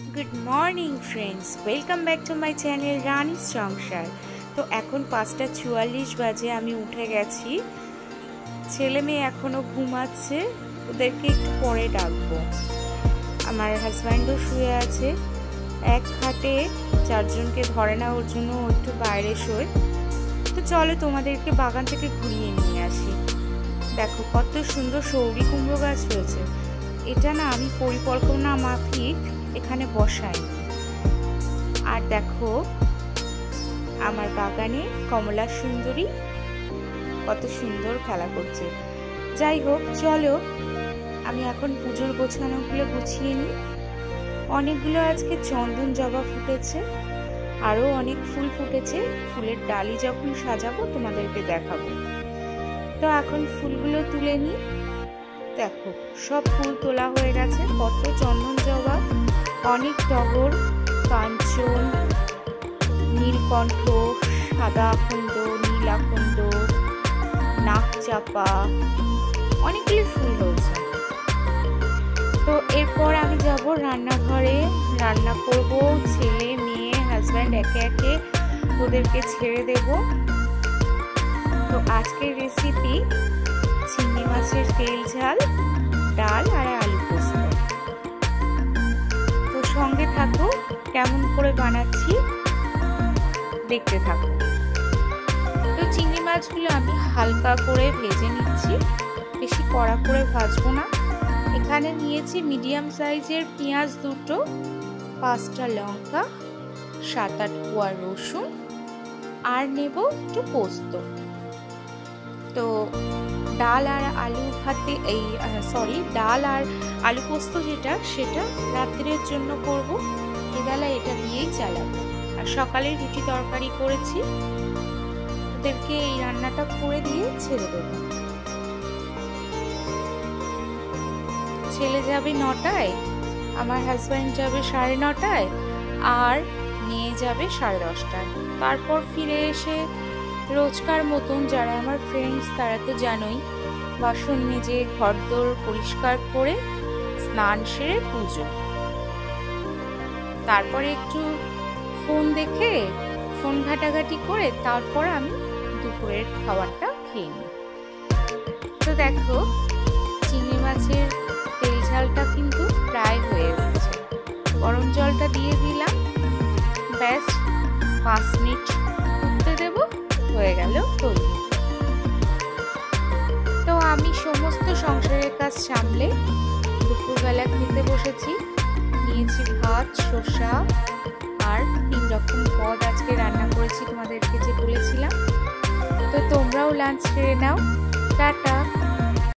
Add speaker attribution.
Speaker 1: Good morning friends welcome back to my channel Rani's Sansar তো এখন পাঁচটা চুয়াল্লিশ বাজে, আমি উঠে গেছি। ছেলে মেয়ে এখনও ঘুমাচ্ছে, ওদেরকে একটু পরে ডাকবো। আমার হাজব্যান্ডও শুয়ে আছে। এক খাটে চারজনকে ধরে না, ওর জন্য একটু বাইরে শোয়। তো চলো তোমাদেরকে বাগান থেকে ঘুরিয়ে নিয়ে আসি। দেখো, কত সুন্দর সৌরি কুমড়ো গাছ হয়েছে। এটা না আমি পরিকল্পনা মাফিক এখানে বসাই। আর দেখো, আমার বাগানে কমলা সুন্দরী কত সুন্দর খেলা করছে। যাই হোক, চলো, আমি এখন পুজোর গোছানোগুলো গুছিয়ে নিই। অনেকগুলো আজকে চন্দন জবা ফুটেছে, আরও অনেক ফুল ফুটেছে। ফুলের ডালি যখন সাজাবো, তোমাদেরকে দেখাবো। তো এখন ফুলগুলো তুলে নিই। দেখো, সব ফুল তোলা হয়ে গেছে, কত চন্দন জবা। অনেক টগর, কাঞ্চন, নীলকণ্ঠ, সাদা আখণ্ড, নীল আখণ্ড, নাক চাপা, অনেকগুলি ফুল হয়েছে তো এরপর আমি যাব রান্নাঘরে, রান্না করব, ছেলে, মেয়ে হাজব্যান্ড একে একে ওদেরকে ছেড়ে দেব। তো আজকের রেসিপি চিংড়ি মাছের তেল ঝাল, ডাল আর সঙ্গে থাকো, কেমন করে বানাচ্ছি দেখতে থাকো। তো চিংড়ি মাছগুলো আমি হালকা করে ভেজে নিচ্ছি, বেশি কড়া করে ভাজবো না। এখানে নিয়েছি মিডিয়াম সাইজের পেঁয়াজ দুটো, পাঁচটা লঙ্কা, সাত আট কোয়া রসুন, আর নেব একটু পোস্ত। তো ডাল আর আলু ভাতে এই সরি ডাল আর আলু পোস্ত যেটা, সেটা রাত্রের জন্য করব। এবেলা এটা দিয়েই চালাবো। আর সকালে রুটি তরকারি করেছি। ওদেরকে এই রান্নাটা করে দিয়ে ছেড়ে দেবো। ছেলে যাবে নটায়, আমার হাজব্যান্ড যাবে সাড়ে নটায়, আর নিয়ে যাবে সাড়ে দশটায়। তারপর ফিরে এসে রোজকার মতন যারা আমার ফ্রেন্ডস তারা তো জানোই। বাসন মেজে, ঘরদোর পরিষ্কার করে, স্নান সেরে পুজো। তারপরে একটু ফোন দেখে ফোন ঘাটাঘাটি করে, তারপর আমি দুপুরের খাবারটা খেয়ে নিই। তো দেখো, চিংড়ি মাছের তেল ঝালটা কিন্তু প্রায় হয়ে এসেছে গরম জলটা দিয়ে দিলাম। ব্যাস, পাঁচ মিনিট হয়ে গেল তৈরি তো আমি সমস্ত সংসারের কাজ সামলে দুপুরবেলা খেতে বসেছি, নিয়েছি ভাত, শসা আর তিন রকম পদ আজকে রান্না করেছি তোমাদেরকে যে বলেছিলাম। তো তোমরাও লাঞ্চ সেরে নাও। টাটা।